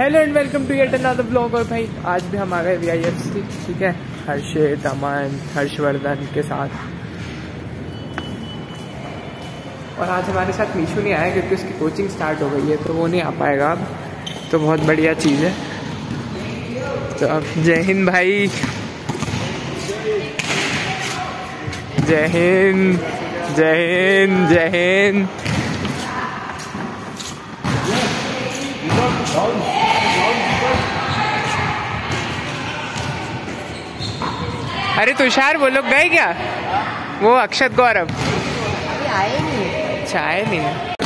Hello and welcome to yet another blog और भाई, आज भी हम आ गए वी आई एफ़ सी ठीक है? हर्षित, अमन, हर्षवर्धन के साथ। और आज हमारे साथ मीशू नहीं आया क्योंकि उसकी कोचिंग स्टार्ट हो गई है तो वो नहीं आ पाएगा अब। तो बहुत बढ़िया चीज़ है। तो अब जय हिंद भाई। जय हिंद जय हिंद जय हिंद। अरे तुषार वो लोग गए क्या? वो अक्षत गौरव। आए नहीं। अच्छा आए नहीं।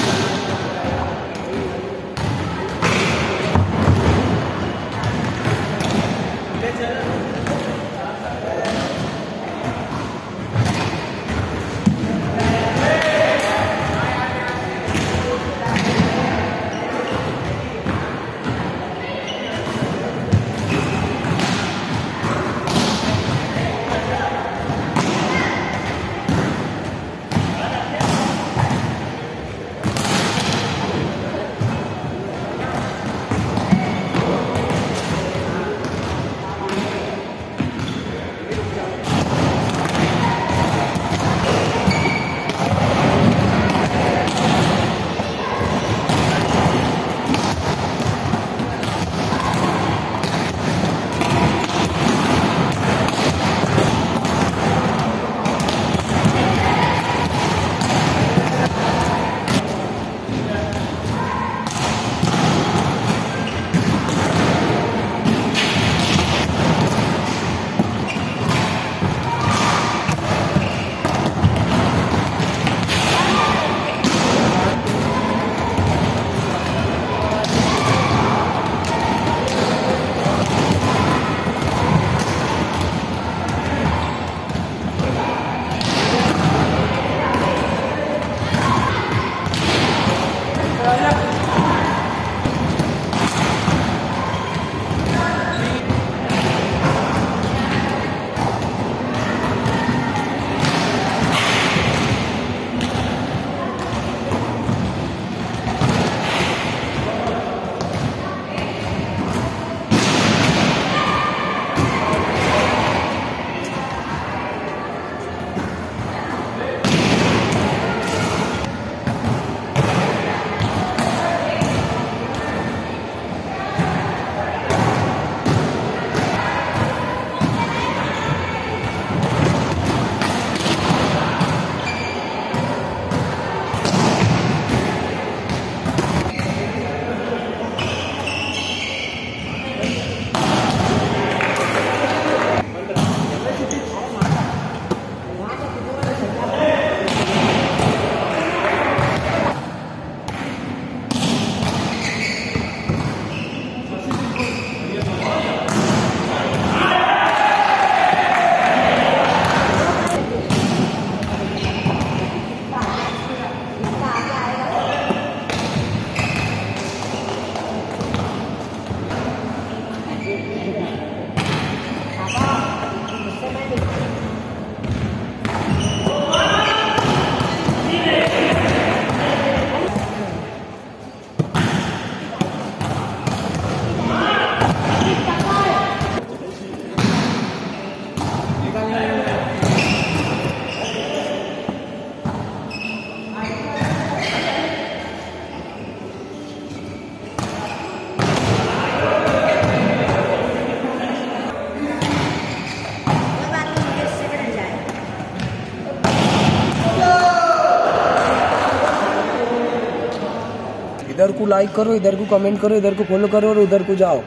को लाइक करो, इधर को कमेंट करो, इधर को फॉलो करो और उधर को जाओ।